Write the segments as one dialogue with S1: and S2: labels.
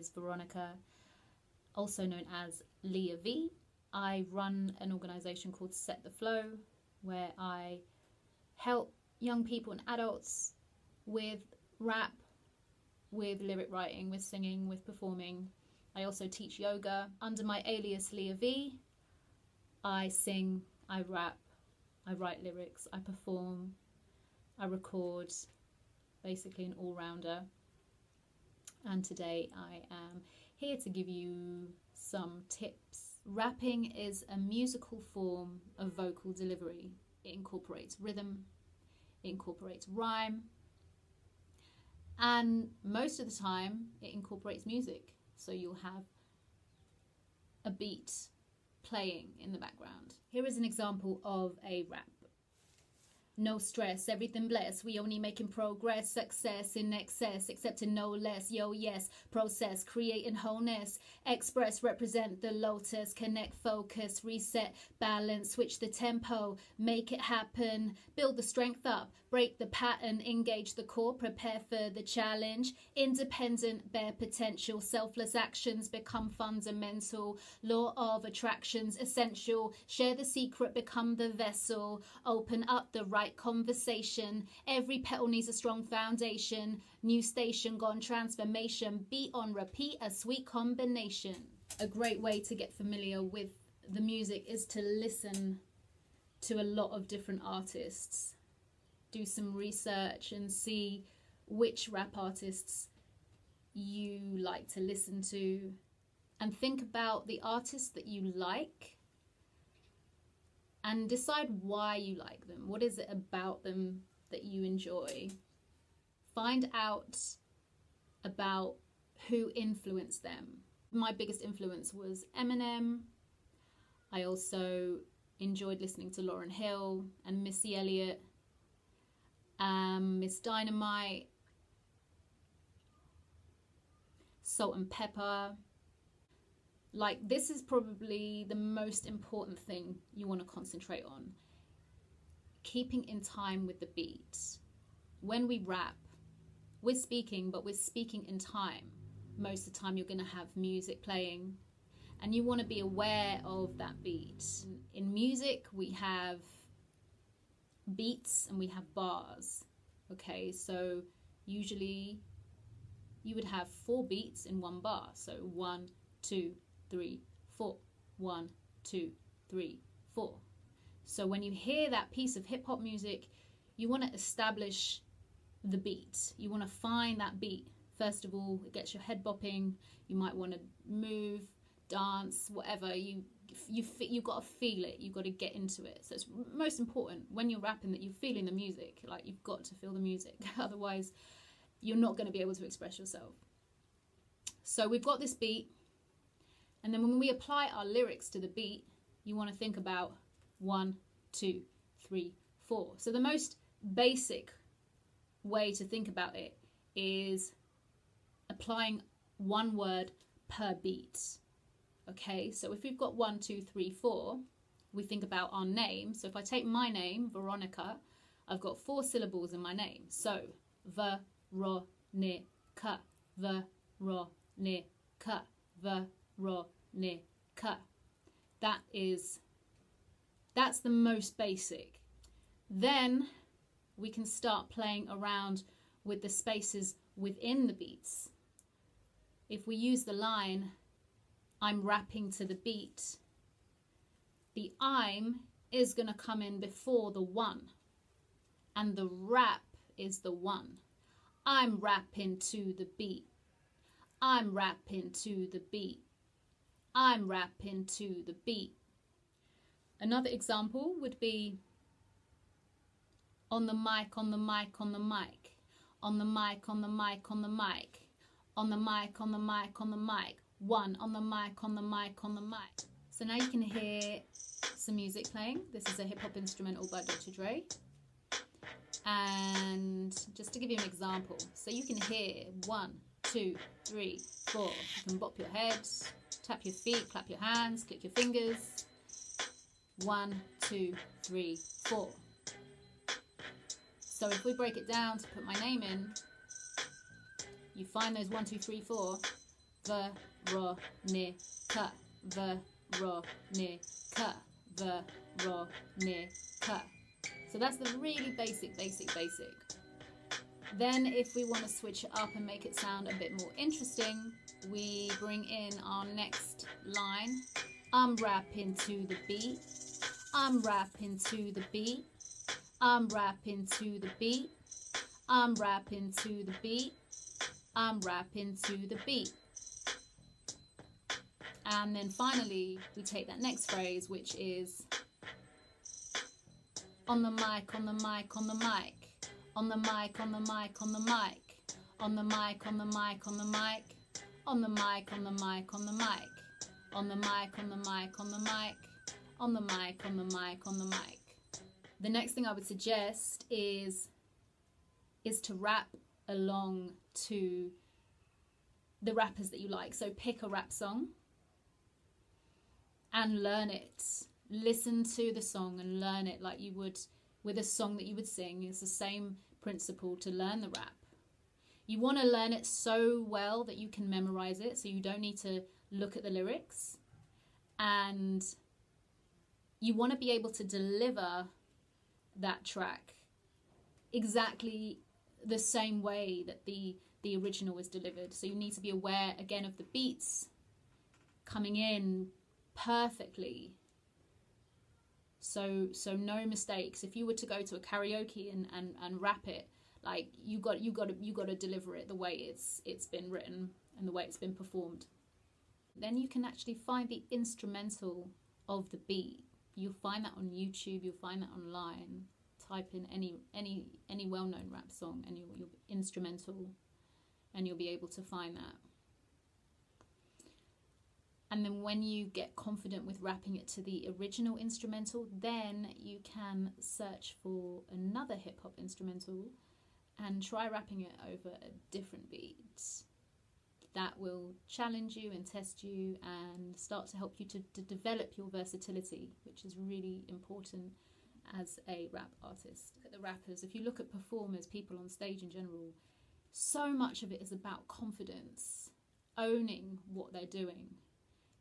S1: is Veronica, also known as Leah V. I run an organization called Set the Flow, where I help young people and adults with rap, with lyric writing, with singing, with performing. I also teach yoga under my alias Leah V. I sing, I rap, I write lyrics, I perform, I record, basically an all rounder. And today I am here to give you some tips. Rapping is a musical form of vocal delivery. It incorporates rhythm, it incorporates rhyme, and most of the time it incorporates music. So you'll have a beat playing in the background. Here is an example of a rap. No stress, everything blessed. We only making progress, success in excess, accepting no less. Yo, yes, process, creating wholeness. Express, represent the lotus, connect, focus, reset, balance, switch the tempo, make it happen, build the strength up, break the pattern, engage the core, prepare for the challenge. Independent, bear potential, selfless actions become fundamental. Law of attractions, essential. Share the secret, become the vessel. Open up the right conversation. Every petal needs a strong foundation. New station gone transformation. Beat on repeat, a sweet combination. A great way to get familiar with the music is to listen to a lot of different artists. Do some research and see which rap artists you like to listen to and think about the artists that you like and decide why you like them. What is it about them that you enjoy? Find out about who influenced them. My biggest influence was Eminem. I also enjoyed listening to Lauryn Hill and Missy Elliott, um, Ms. Dynamite, Salt-N-Pepa. like this is probably the most important thing you want to concentrate on. Keeping in time with the beat. When we rap we're speaking but we're speaking in time. Most of the time you're going to have music playing and you want to be aware of that beat. In music we have beats and we have bars okay so usually you would have four beats in one bar so one two three, four. One, two, three, four. So when you hear that piece of hip hop music, you want to establish the beat. You want to find that beat. First of all, it gets your head bopping. You might want to move, dance, whatever. You you you've got to feel it. You've got to get into it. So it's most important when you're rapping that you're feeling the music. Like you've got to feel the music. Otherwise, you're not going to be able to express yourself. So we've got this beat. And then when we apply our lyrics to the beat, you want to think about one, two, three, four. So the most basic way to think about it is applying one word per beat. Okay, so if we've got one, two, three, four, we think about our name. So if I take my name, Veronica, I've got four syllables in my name. So, Veronica, Veronica, Veronica. That is, that's the most basic. Then we can start playing around with the spaces within the beats. If we use the line, I'm rapping to the beat, the I'm is going to come in before the one, and the rap is the one. I'm rapping to the beat. I'm rapping to the beat. I'm rapping to the beat. Another example would be on the mic, on the mic, on the mic, on the mic, on the mic, on the mic, on the mic, on the mic, on the mic, one on the mic, on the mic, on the mic. So now you can hear some music playing. This is a hip hop instrumental by Dr. Dre. And just to give you an example, so you can hear one, two, three, four. You can bop your head, Tap your feet, clap your hands, click your fingers. One, two, three, four. So if we break it down to put my name in, you find those one, two, three, four. Veronica, Veronica, Veronica. So that's the really basic, basic, basic. Then if we want to switch it up and make it sound a bit more interesting, we bring in our next line. Um I'm rapping to the beat. Um I'm rapping to the beat. Um I'm rapping to the beat. I'm rapping to the beat. I'm rapping to the beat. And then finally, we take that next phrase, which is on the mic, on the mic, on the mic, on the mic, on the mic, on the mic, on the mic, on the mic, on the mic, on the mic, on the mic, on the mic, on the mic, on the mic, on the mic, on the mic, on the mic, on the mic. The next thing I would suggest is is to rap along to the rappers that you like. So pick a rap song and learn it. Listen to the song and learn it like you would with a song that you would sing. It's the same principle to learn the rap. You want to learn it so well that you can memorize it, so you don't need to look at the lyrics. And you want to be able to deliver that track exactly the same way that the the original was delivered. So you need to be aware again of the beats coming in perfectly. So so no mistakes. If you were to go to a karaoke and, and, and rap it, like you got you got to you got to deliver it the way it's it's been written and the way it's been performed. Then you can actually find the instrumental of the beat. You'll find that on YouTube. You'll find that online. Type in any any any well-known rap song and you'll, you'll instrumental, and you'll be able to find that. And then when you get confident with rapping it to the original instrumental, then you can search for another hip hop instrumental and try rapping it over a different beat. That will challenge you and test you and start to help you to, to develop your versatility, which is really important as a rap artist. At the rappers, if you look at performers, people on stage in general, so much of it is about confidence, owning what they're doing,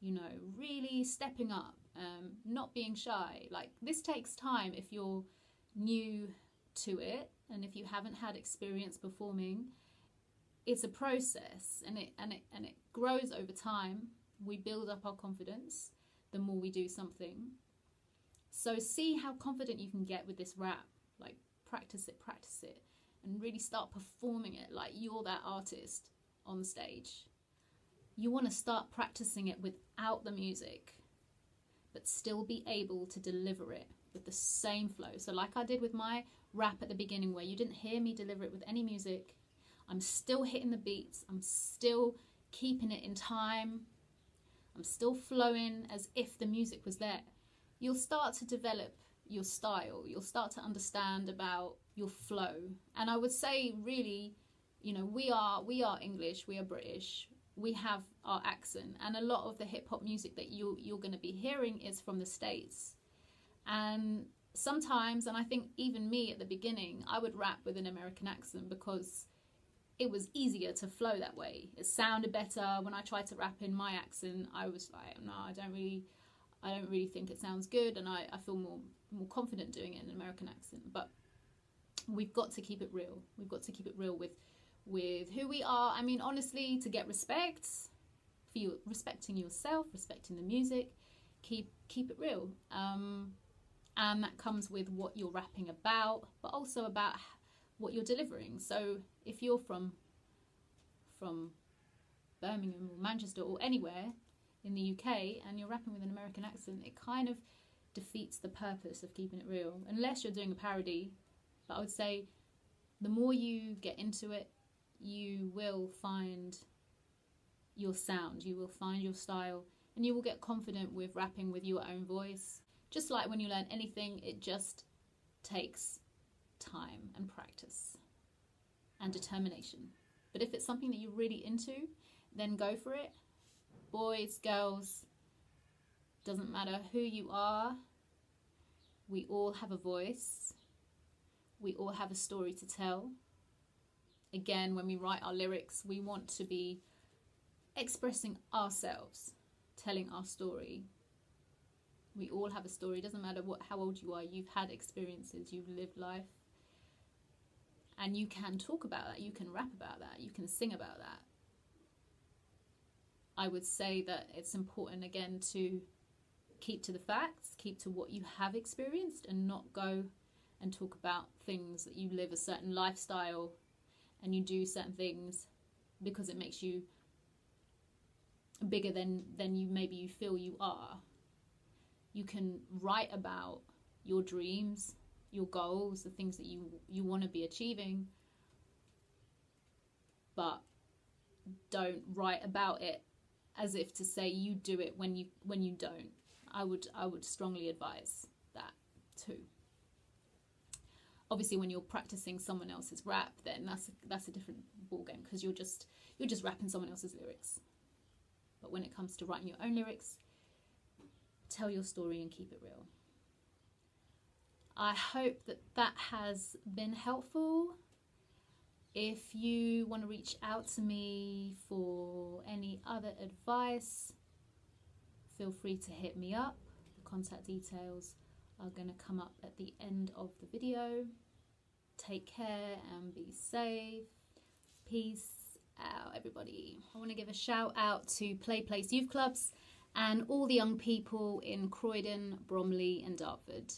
S1: you know, really stepping up, um, not being shy. Like, this takes time if you're new to it and if you haven't had experience performing. It's a process and it, and, it, and it grows over time. We build up our confidence the more we do something. So, see how confident you can get with this rap. Like, practice it, practice it, and really start performing it like you're that artist on stage you want to start practicing it without the music, but still be able to deliver it with the same flow. So, like I did with my rap at the beginning, where you didn't hear me deliver it with any music, I'm still hitting the beats, I'm still keeping it in time, I'm still flowing as if the music was there. You'll start to develop your style, you'll start to understand about your flow. And I would say, really, you know, we are we are English, we are British, we have our accent. And a lot of the hip hop music that you you're going to be hearing is from the states. And sometimes and I think even me at the beginning I would rap with an American accent because it was easier to flow that way. It sounded better. When I tried to rap in my accent I was like no I don't really I don't really think it sounds good and I, I feel more more confident doing it in an American accent. But we've got to keep it real. We've got to keep it real with with who we are. I mean, honestly, to get respect, for you respecting yourself, respecting the music, keep keep it real. Um, and that comes with what you're rapping about, but also about what you're delivering. So if you're from from Birmingham or Manchester or anywhere in the UK and you're rapping with an American accent, it kind of defeats the purpose of keeping it real. Unless you're doing a parody, but I would say the more you get into it, you will find your sound, you will find your style, and you will get confident with rapping with your own voice. Just like when you learn anything, it just takes time and practice and determination. But if it's something that you're really into, then go for it. Boys, girls, doesn't matter who you are, we all have a voice, we all have a story to tell again, when we write our lyrics, we want to be expressing ourselves, telling our story. We all have a story. It Doesn't matter what how old you are. You've had experiences. You've lived life, and you can talk about that. You can rap about that. You can sing about that. I would say that it's important again to keep to the facts, keep to what you have experienced, and not go and talk about things that you live a certain lifestyle and you do certain things because it makes you bigger than than you maybe you feel you are you can write about your dreams your goals the things that you you want to be achieving but don't write about it as if to say you do it when you when you don't. I would i would strongly advise that too obviously when you're practicing someone else's rap then that's a, that's a different ball game because you're just you're just rapping someone else's lyrics. But when it comes to writing your own lyrics tell your story and keep it real. I hope that that has been helpful. If you want to reach out to me for any other advice feel free to hit me up. The contact details are going to come up at the end of the video. Take care and be safe. Peace out, everybody. I want to give a shout out to Play Place Youth Clubs and all the young people in Croydon, Bromley, and Dartford.